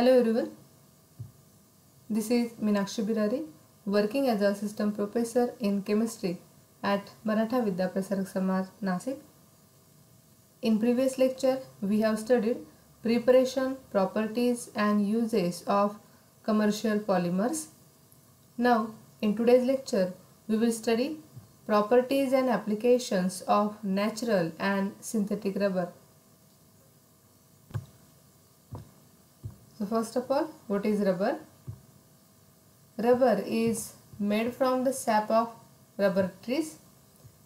Hello everyone. This is Meenakshi Birari, working as a assistant professor in chemistry at Maratha Vidya Prasarak Samaj, Nasik. In previous lecture, we have studied preparation, properties and uses of commercial polymers. Now, in today's lecture, we will study properties and applications of natural and synthetic rubber. So first of all, what is rubber? Rubber is made from the sap of rubber trees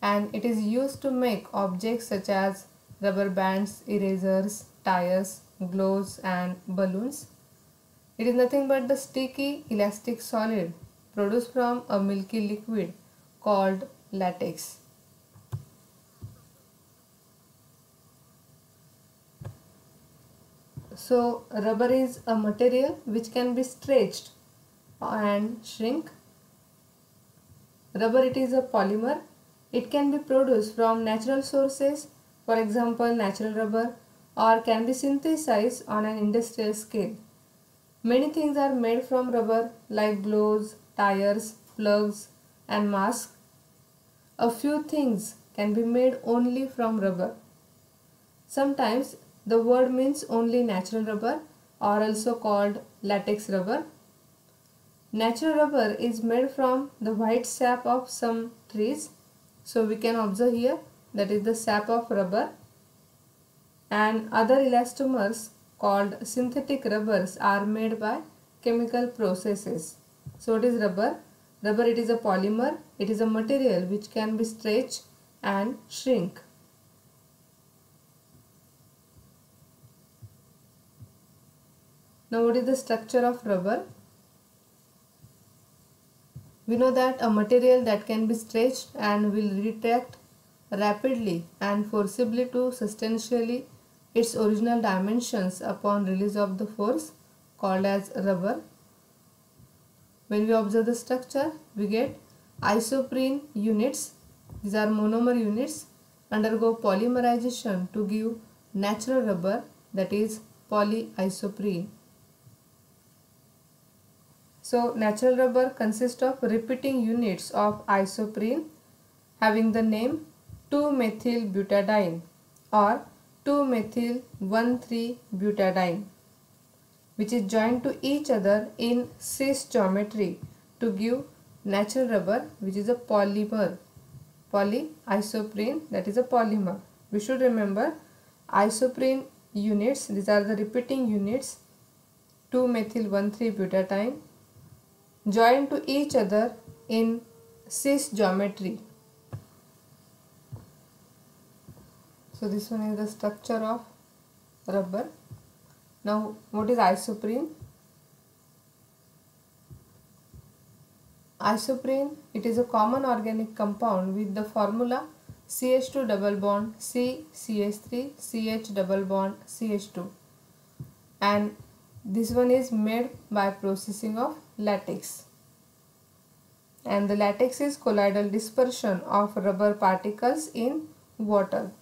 and it is used to make objects such as rubber bands, erasers, tires, gloves and balloons. It is nothing but the sticky elastic solid produced from a milky liquid called latex. So rubber is a material which can be stretched and shrink. Rubber it is a polymer. It can be produced from natural sources for example natural rubber or can be synthesized on an industrial scale. Many things are made from rubber like gloves, tires, plugs and masks. A few things can be made only from rubber. Sometimes the word means only natural rubber or also called latex rubber. Natural rubber is made from the white sap of some trees. So we can observe here that is the sap of rubber and other elastomers called synthetic rubbers are made by chemical processes. So it is rubber? Rubber it is a polymer, it is a material which can be stretched and shrink. Now what is the structure of rubber? We know that a material that can be stretched and will retract rapidly and forcibly to substantially its original dimensions upon release of the force called as rubber. When we observe the structure, we get isoprene units. These are monomer units undergo polymerization to give natural rubber that is polyisoprene. So natural rubber consists of repeating units of isoprene having the name 2-methyl-butadiene or 2-methyl-1,3-butadiene which is joined to each other in cis geometry to give natural rubber which is a polymer polyisoprene that is a polymer. We should remember isoprene units these are the repeating units 2 methyl 1 3 butadiene joined to each other in cis geometry. So this one is the structure of rubber. Now what is isoprene? Isoprene it is a common organic compound with the formula CH2 double bond C CH3 CH double bond CH2 and this one is made by processing of latex and the latex is colloidal dispersion of rubber particles in water.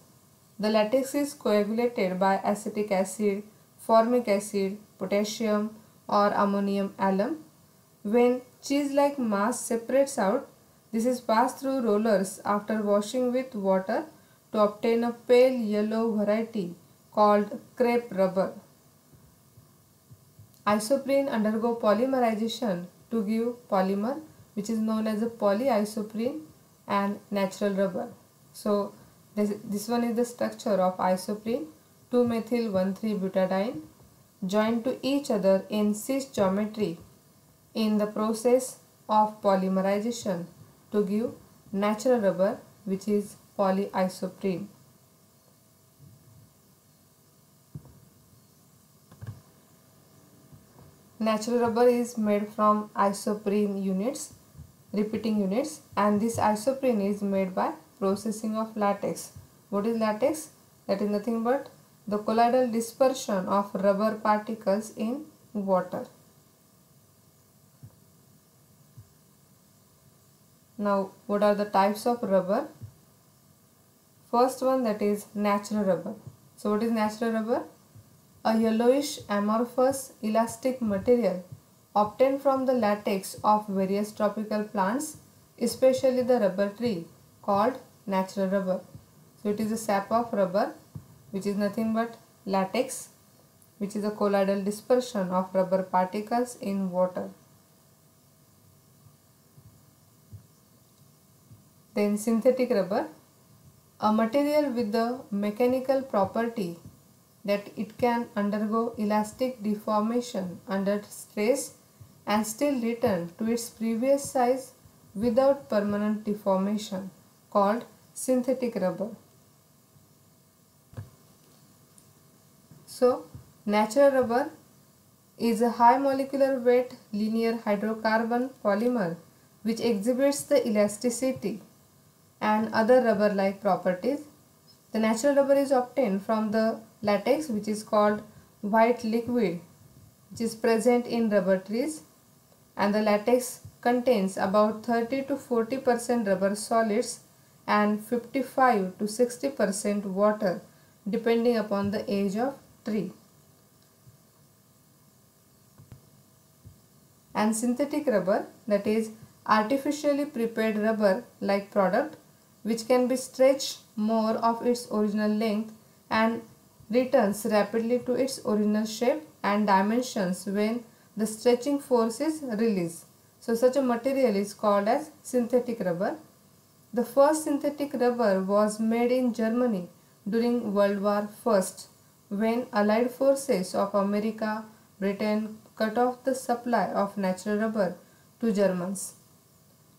The latex is coagulated by acetic acid, formic acid, potassium or ammonium alum. When cheese-like mass separates out, this is passed through rollers after washing with water to obtain a pale yellow variety called crepe rubber. Isoprene undergo polymerization to give polymer which is known as a polyisoprene and natural rubber. So this, this one is the structure of isoprene 2-methyl-1,3-butadiene joined to each other in cis geometry in the process of polymerization to give natural rubber which is polyisoprene. Natural rubber is made from isoprene units, repeating units and this isoprene is made by processing of latex. What is latex? That is nothing but the colloidal dispersion of rubber particles in water. Now what are the types of rubber? First one that is natural rubber. So what is natural rubber? A yellowish amorphous elastic material obtained from the latex of various tropical plants, especially the rubber tree called natural rubber. So it is a sap of rubber which is nothing but latex which is a colloidal dispersion of rubber particles in water. Then synthetic rubber, a material with the mechanical property that it can undergo elastic deformation under stress and still return to its previous size without permanent deformation called synthetic rubber. So, natural rubber is a high molecular weight linear hydrocarbon polymer which exhibits the elasticity and other rubber like properties. The natural rubber is obtained from the latex which is called white liquid which is present in rubber trees and the latex contains about 30 to 40 percent rubber solids and 55 to 60 percent water depending upon the age of tree. And synthetic rubber that is artificially prepared rubber like product which can be stretched more of its original length and returns rapidly to its original shape and dimensions when the stretching force is released. So such a material is called as synthetic rubber. The first synthetic rubber was made in Germany during World War I when Allied forces of America, Britain cut off the supply of natural rubber to Germans.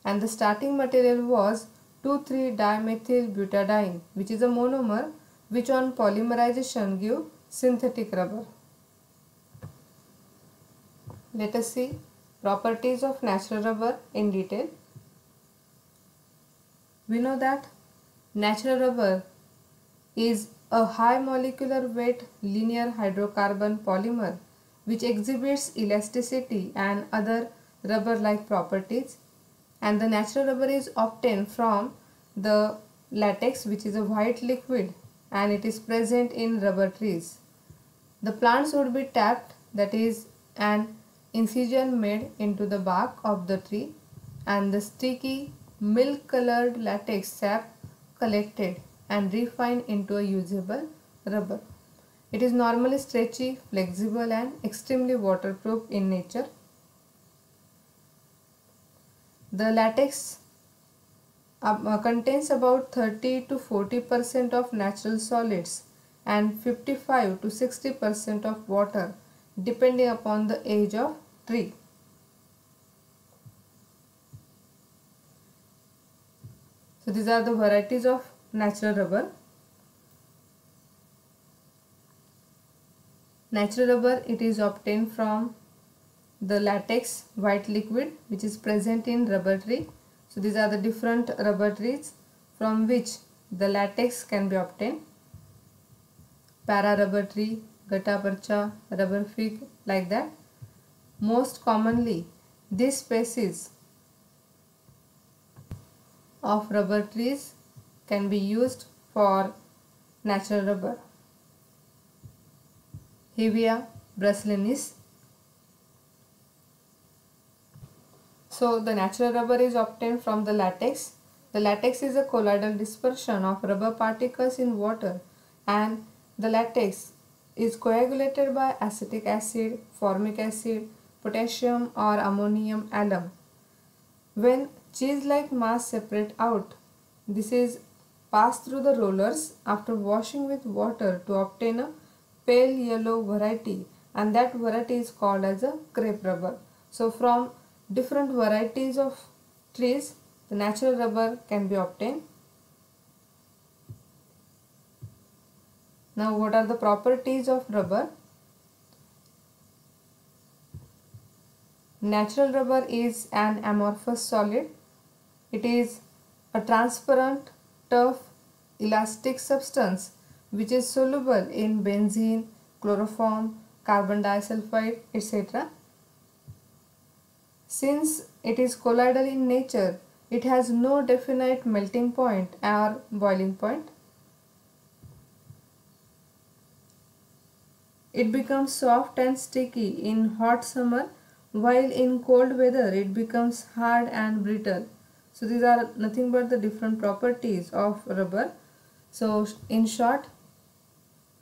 And the starting material was 2,3-dimethyl-butadiene which is a monomer which on polymerization give synthetic rubber. Let us see properties of natural rubber in detail. We know that natural rubber is a high molecular weight linear hydrocarbon polymer which exhibits elasticity and other rubber-like properties and the natural rubber is obtained from the latex which is a white liquid and it is present in rubber trees. The plants would be tapped that is an incision made into the bark of the tree and the sticky milk colored latex sap collected and refined into a usable rubber. It is normally stretchy, flexible and extremely waterproof in nature. The latex uh, contains about 30 to 40 percent of natural solids and 55 to 60 percent of water depending upon the age of tree. So these are the varieties of natural rubber. Natural rubber it is obtained from the latex white liquid which is present in rubber tree. So these are the different rubber trees from which the latex can be obtained. Para rubber tree, gutta percha, rubber fig like that. Most commonly, these species of rubber trees can be used for natural rubber. Hevea brasiliensis. So the natural rubber is obtained from the latex. The latex is a colloidal dispersion of rubber particles in water and the latex is coagulated by acetic acid, formic acid, potassium or ammonium alum. When cheese-like mass separate out, this is passed through the rollers after washing with water to obtain a pale yellow variety and that variety is called as a crepe rubber. So from different varieties of trees, the natural rubber can be obtained. Now what are the properties of rubber? Natural rubber is an amorphous solid. It is a transparent, tough, elastic substance which is soluble in benzene, chloroform, carbon disulfide, etc. Since it is colloidal in nature, it has no definite melting point or boiling point. it becomes soft and sticky in hot summer while in cold weather it becomes hard and brittle. So these are nothing but the different properties of rubber. So in short,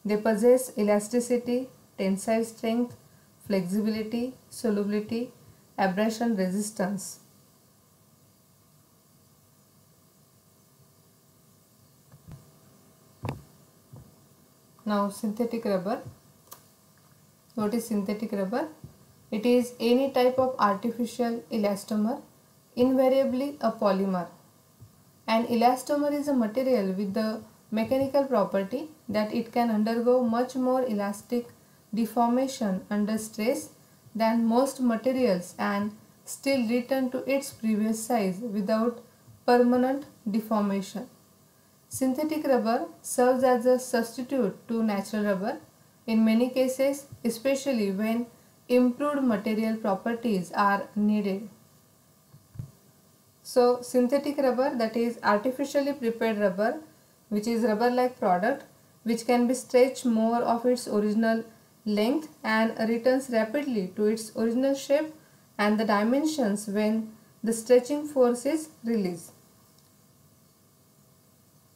they possess elasticity, tensile strength, flexibility, solubility, abrasion resistance. Now synthetic rubber. What is synthetic rubber? It is any type of artificial elastomer, invariably a polymer. An elastomer is a material with the mechanical property that it can undergo much more elastic deformation under stress than most materials and still return to its previous size without permanent deformation. Synthetic rubber serves as a substitute to natural rubber in many cases, especially when improved material properties are needed. So, synthetic rubber that is artificially prepared rubber which is rubber like product which can be stretched more of its original length and returns rapidly to its original shape and the dimensions when the stretching force is released.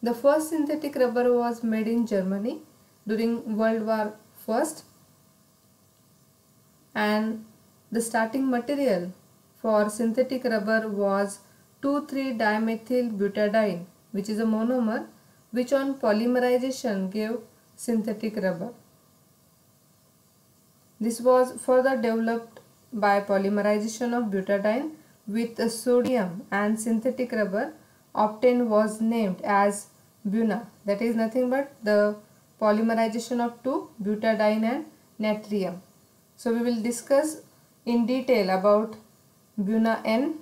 The first synthetic rubber was made in Germany during World War I and the starting material for synthetic rubber was 2,3-dimethyl butadiene which is a monomer which on polymerization gave synthetic rubber. This was further developed by polymerization of butadiene with sodium and synthetic rubber obtained was named as Buna that is nothing but the polymerization of two butadiene and natrium. So we will discuss in detail about Buna N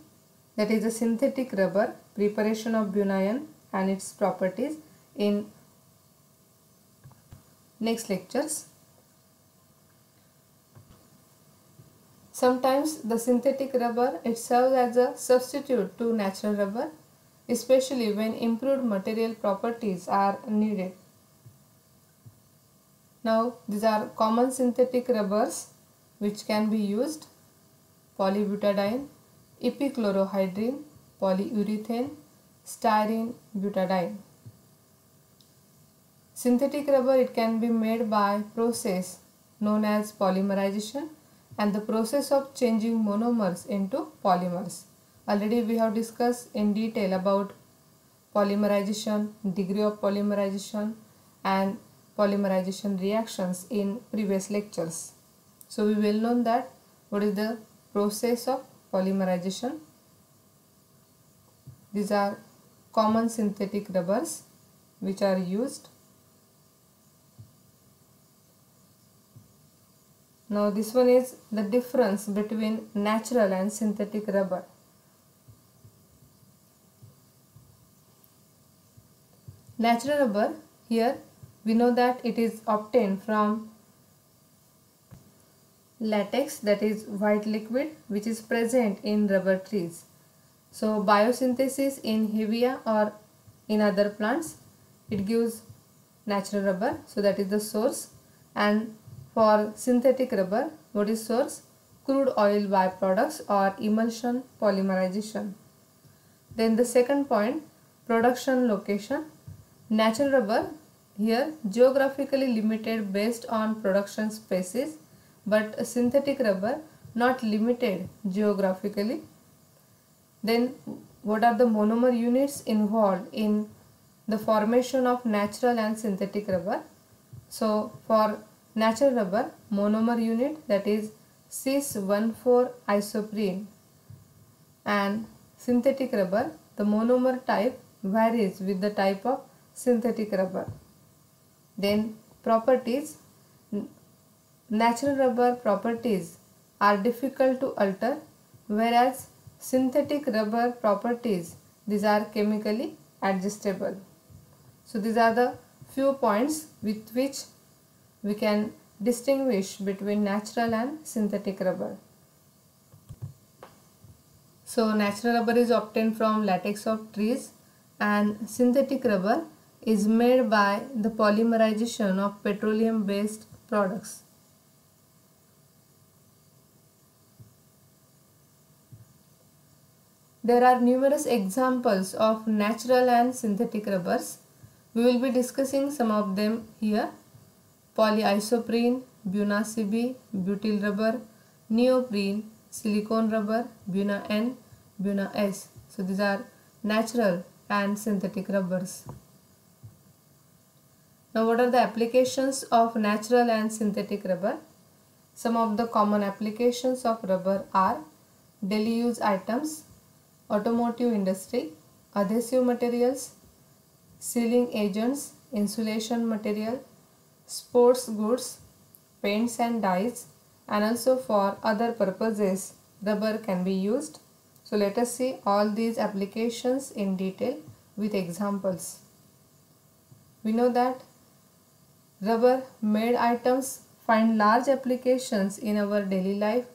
that is a synthetic rubber preparation of Buna N and its properties in next lectures. Sometimes the synthetic rubber it serves as a substitute to natural rubber especially when improved material properties are needed. Now these are common synthetic rubbers which can be used polybutadiene, epichlorohydrin, polyurethane, styrene butadiene. Synthetic rubber it can be made by process known as polymerization and the process of changing monomers into polymers. Already we have discussed in detail about polymerization, degree of polymerization and polymerization reactions in previous lectures. So we will know that what is the process of polymerization. These are common synthetic rubbers which are used Now this one is the difference between natural and synthetic rubber. Natural rubber here we know that it is obtained from latex that is white liquid which is present in rubber trees. So biosynthesis in hevea or in other plants it gives natural rubber so that is the source and for synthetic rubber, what is source? Crude oil byproducts or emulsion polymerization. Then the second point, production location. Natural rubber here geographically limited based on production spaces but synthetic rubber not limited geographically. Then what are the monomer units involved in the formation of natural and synthetic rubber? So for natural rubber monomer unit that is cis 1,4 isoprene and synthetic rubber the monomer type varies with the type of synthetic rubber. Then properties natural rubber properties are difficult to alter whereas synthetic rubber properties these are chemically adjustable. So these are the few points with which we can distinguish between natural and synthetic rubber. So natural rubber is obtained from latex of trees and synthetic rubber is made by the polymerization of petroleum based products. There are numerous examples of natural and synthetic rubbers. We will be discussing some of them here. Polyisoprene, Buna-CB, butyl rubber, neoprene, silicone rubber, Buna N, Buna S. So these are natural and synthetic rubbers. Now what are the applications of natural and synthetic rubber? Some of the common applications of rubber are daily use items, automotive industry, adhesive materials, sealing agents, insulation material, sports goods, paints and dyes and also for other purposes rubber can be used. So let us see all these applications in detail with examples. We know that rubber made items find large applications in our daily life.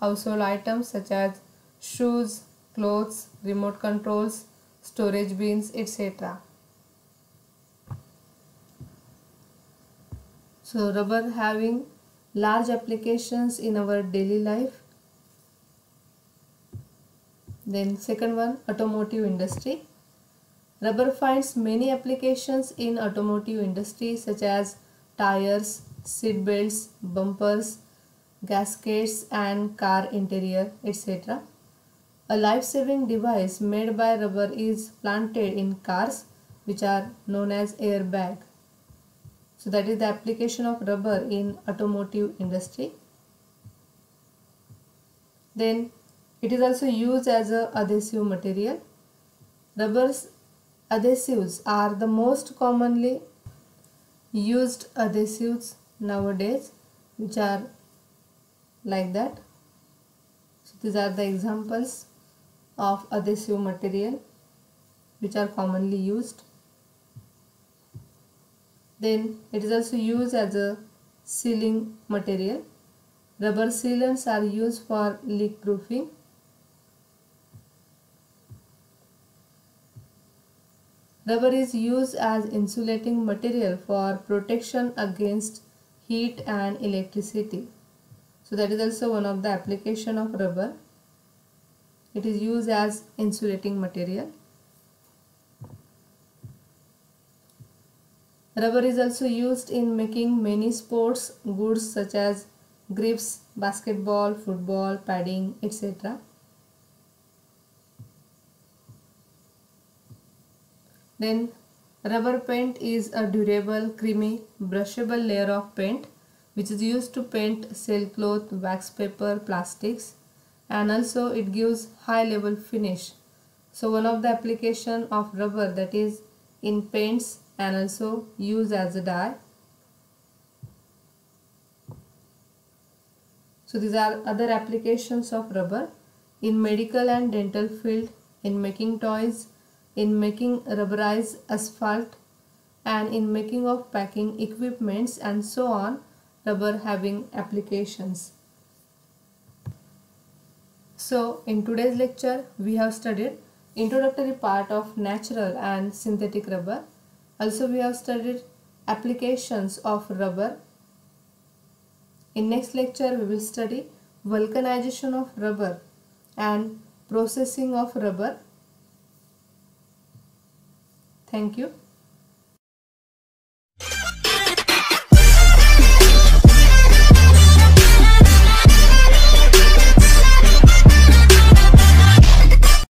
Household items such as shoes, clothes, remote controls, storage bins, etc. So rubber having large applications in our daily life. Then second one automotive industry. Rubber finds many applications in automotive industry such as tires, seat belts, bumpers, gaskets and car interior etc. A life-saving device made by rubber is planted in cars which are known as airbag. So that is the application of rubber in automotive industry. Then it is also used as a adhesive material. Rubber's adhesives are the most commonly used adhesives nowadays which are like that. So these are the examples of adhesive material which are commonly used. Then it is also used as a sealing material. Rubber sealants are used for leak proofing. Rubber is used as insulating material for protection against heat and electricity. So that is also one of the application of rubber. It is used as insulating material. Rubber is also used in making many sports goods such as grips, basketball, football, padding, etc. Then rubber paint is a durable, creamy, brushable layer of paint which is used to paint sailcloth, wax paper, plastics and also it gives high level finish. So one of the application of rubber that is in paints and also used as a dye. So these are other applications of rubber in medical and dental field, in making toys, in making rubberized asphalt and in making of packing equipments and so on rubber having applications. So in today's lecture we have studied introductory part of natural and synthetic rubber also we have studied applications of rubber. In next lecture we will study vulcanization of rubber and processing of rubber. Thank you.